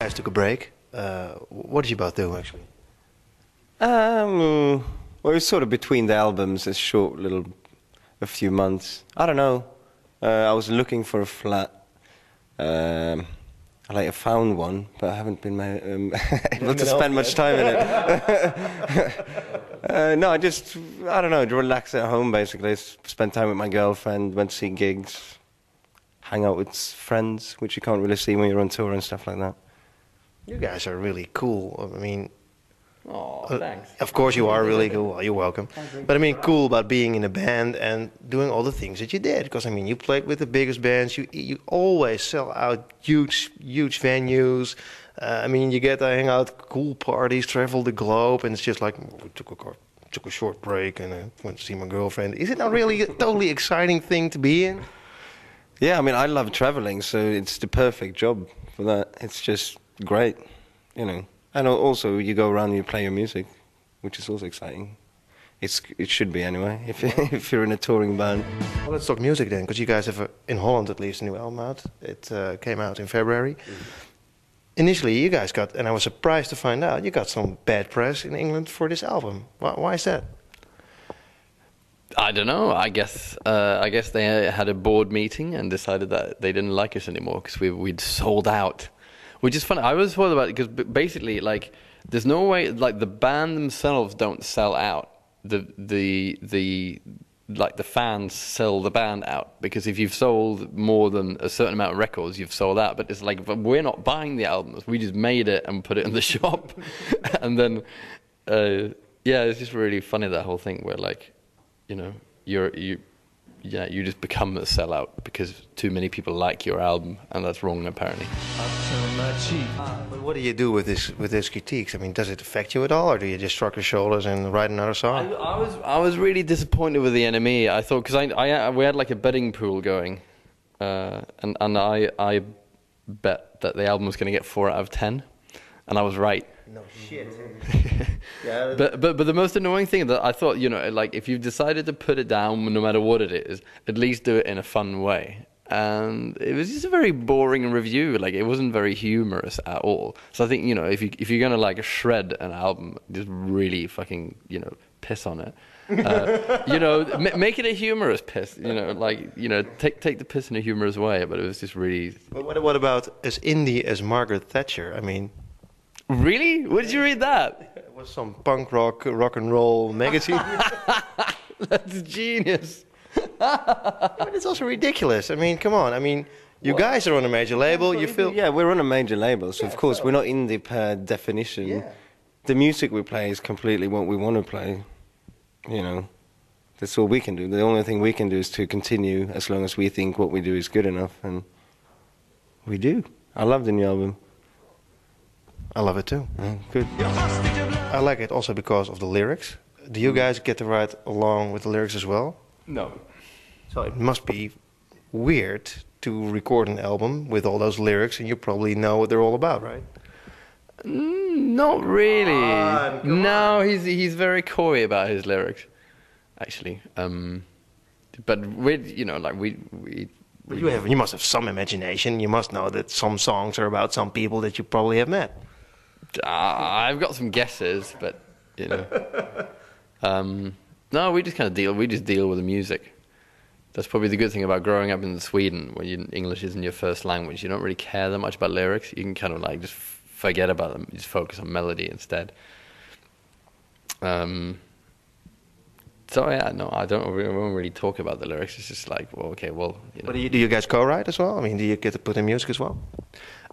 guys took a break. Uh, what did you both do actually? Um, well, it was sort of between the albums, a short little, a few months. I don't know. Uh, I was looking for a flat. Um, I like I found one, but I haven't been ma- um, able to spend much time in it. uh, no, I just I don't know, relax at home basically. Spend time with my girlfriend, went to see gigs, hang out with friends, which you can't really see when you're on tour and stuff like that. You guys are really cool. I mean, Oh, uh, of course you are really cool. Well, you're welcome. But I mean, cool about being in a band and doing all the things that you did. Because I mean, you played with the biggest bands. You you always sell out huge huge venues. Uh, I mean, you get to hang out cool parties, travel the globe, and it's just like we took a car, took a short break and I went to see my girlfriend. Is it not really a totally exciting thing to be in? Yeah, I mean, I love traveling, so it's the perfect job for that. It's just great, you know. And also, you go around and you play your music, which is also exciting. It's it should be anyway. If if you're in a touring band. Well, let's talk music then, because you guys have, a, in Holland at least, a new album out. It uh, came out in February. Initially, you guys got, and I was surprised to find out, you got some bad press in England for this album. Why, why is that? I don't know. I guess uh, I guess they had a board meeting and decided that they didn't like us anymore because we we'd sold out, which is funny. I was thought about because basically, like, there's no way like the band themselves don't sell out. The the the like the fans sell the band out because if you've sold more than a certain amount of records, you've sold out. But it's like we're not buying the albums. We just made it and put it in the shop, and then uh, yeah, it's just really funny that whole thing where like you know, you're you, yeah, you just become a sellout because too many people like your album, and that's wrong apparently. But what do you do with this with this critiques? I mean, does it affect you at all, or do you just shrug your shoulders and write another song? I was I was really disappointed with the NME. I thought because I, I we had like a betting pool going, uh, and and I I bet that the album was going to get four out of ten, and I was right. no shit. But but but the most annoying thing that I thought, you know, like if you've decided to put it down, no matter what it is, at least do it in a fun way. And it was just a very boring review. Like it wasn't very humorous at all. So I think you know if you if you're gonna like shred an album, just really fucking you know piss on it. Uh, you know, m- make it a humorous piss. You know, like you know, take take the piss in a humorous way. But it was just really, But what, what about as indie as Margaret Thatcher? I mean, really. Where did you read that? it was some punk rock, rock and roll magazine. That's genius. but it's also ridiculous. I mean, come on. I mean, you guys are on a major label. You feel Yeah, we're on a major label, so of course we're not indie per definition. Yeah. The music we play is completely what we want to play. You know, that's all we can do. The only thing we can do is to continue as long as we think what we do is good enough, and we do. I love the new album. I love it too. Oh, good. I like it also because of the lyrics. Do you guys get to write along with the lyrics as well? No. So it must be weird to record an album with all those lyrics, and you probably know what they're all about, right? Mm, Not really. on, come no, he's he's very coy about his lyrics, actually. Um, but with you know, like we we. But you have, you must have some imagination. You must know that some songs are about some people that you probably have met. Uh, I've got some guesses, but you know. um, no, we just kind of deal. We just deal with the music. That's probably the good thing about growing up in Sweden, where you, English isn't your first language. You don't really care that much about lyrics. You can kind of like just forget about them. You just focus on melody instead. Um, so yeah, no, I don't. We won't really talk about the lyrics. It's just like, well, okay, well, you know. But do you, do you guys co-write as well? I mean, do you get to put in music as well?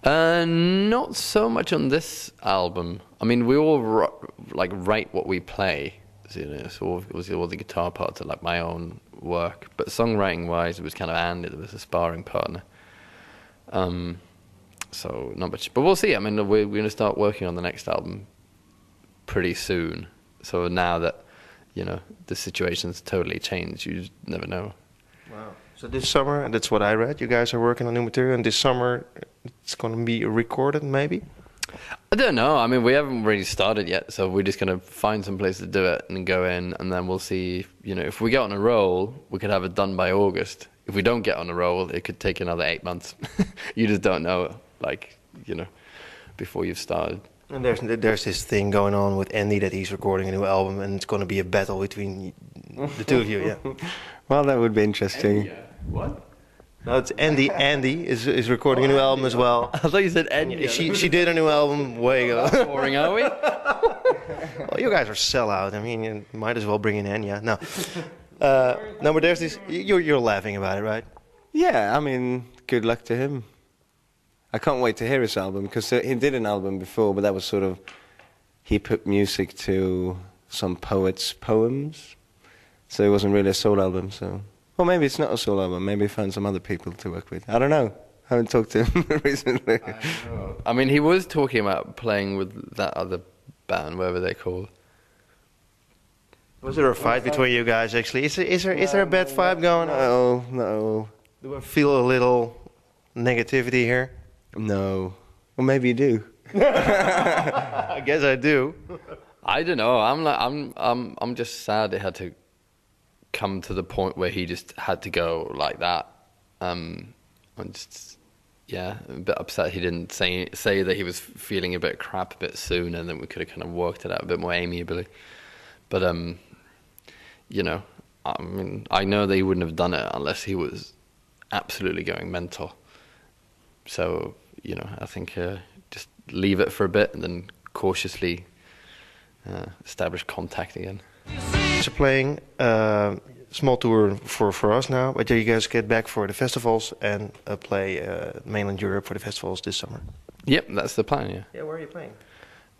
Uh, not so much on this album. I mean, we all like write what we play. You know, so all, was all the guitar parts are like my own work. But songwriting wise, it was kind of Andy that was a sparring partner. Um, so not much, but we'll see. I mean, we're, we're going to start working on the next album pretty soon. So now that you know the situation's totally changed, you never know. Wow. So this summer, and that's what I read, you guys are working on new material, and this summer it's going to be recorded, maybe? I don't know. I mean, we haven't really started yet, so we're just gonna find some place to do it and go in, and then we'll see. You know, if we get on a roll, we could have it done by August. If we don't get on a roll, it could take another eight months. you just don't know. Like, you know, before you've started. And there's there's this thing going on with Andy that he's recording a new album, and it's going to be a battle between the two of you. Yeah. Well, that would be interesting. Uh, what? No, it's Andy. Andy is is recording a new album as well. I thought you said Enya. She she did a new album way ago. boring, are we? well, you guys are sellout. I mean, you might as well bring in Enya. No, uh, no, but there's this. You're you're laughing about it, right? Yeah, I mean, good luck to him. I can't wait to hear his album because he did an album before, but that was sort of he put music to some poets' poems, so it wasn't really a soul album. So, well, maybe it's not a soul album. Maybe he found some other people to work with. I don't know. I haven't talked to him recently. I I, mean, he was talking about playing with that other band, whatever they're called. Was there a fight between you guys? Actually, is there is there is there a bad vibe going on? No, no, Do I feel a little negativity here? no. Well, maybe you do. I guess I do. I don't know. I'm like, I'm, I'm, I'm just sad it had to come to the point where he just had to go like that. Um, I'm just, yeah, a bit upset he didn't say say that he was feeling a bit crap a bit soon, and then we could have kind of worked it out a bit more amiably. But um, you know, I mean, I know that he wouldn't have done it unless he was absolutely going mental. So you know, I think uh, just leave it for a bit and then cautiously uh, establish contact again. So playing uh, small tour for for us now, but you guys get back for the festivals and uh, play uh, mainland Europe for the festivals this summer. Yep, that's the plan. Yeah. Yeah, where are you playing?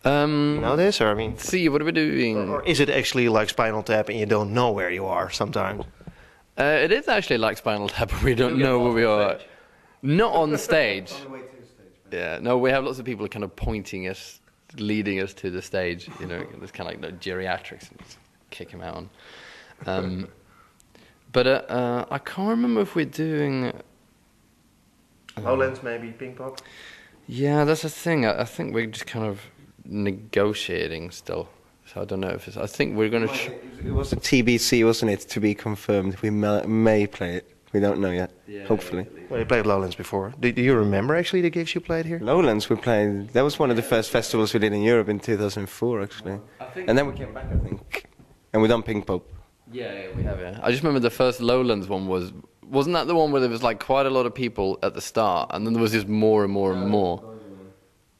Um, You know this, or I mean, see, what are we doing? or is it actually like Spinal Tap and you don't know where you are sometimes? Uh, it is actually like Spinal Tap, but we don't know where we are. Not on stage. Yeah, no, we have lots of people kind of pointing us, leading us to the stage. You know, there's kind of like no geriatrics and just kick him out on. Um, but uh, uh, I can't remember if we're doing. Lowlands, maybe Pink Pop. Yeah, that's the thing. I, I think we're just kind of negotiating still. So I don't know if it's. I think we're going to. Tr- It was a TBC, wasn't it? To be confirmed. We may, may play it. We don't know yet. Hopefully. Well, you played Lowlands before. Do, do you remember actually the gigs you played here? Lowlands, we played. That was one of the first festivals we did in Europe in 2004, actually. And then we came back, I think. And we done Pink Pop. Yeah, yeah, we have. Yeah, I just remember the first Lowlands one was wasn't that the one where there was like quite a lot of people at the start, and then there was just more and more and more.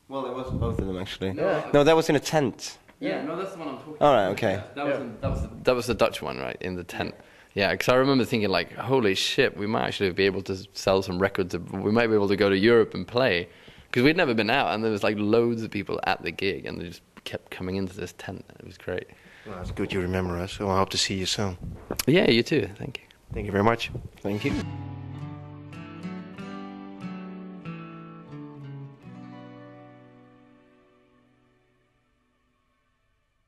Well, there was both of them actually. No, that was in a tent. Yeah, no, that's the one I'm talking. All right, okay. That was the, that was the, that was the Dutch one, right? In the tent. Yeah, because I remember thinking like, holy shit, we might actually be able to sell some records. We might be able to go to Europe and play because we'd never been out, and there was like loads of people at the gig, and they just kept coming into this tent. It was great. Well, it's good you remember us, so I hope to see you soon. Yeah, you too. Thank you. Thank you very much. Thank you.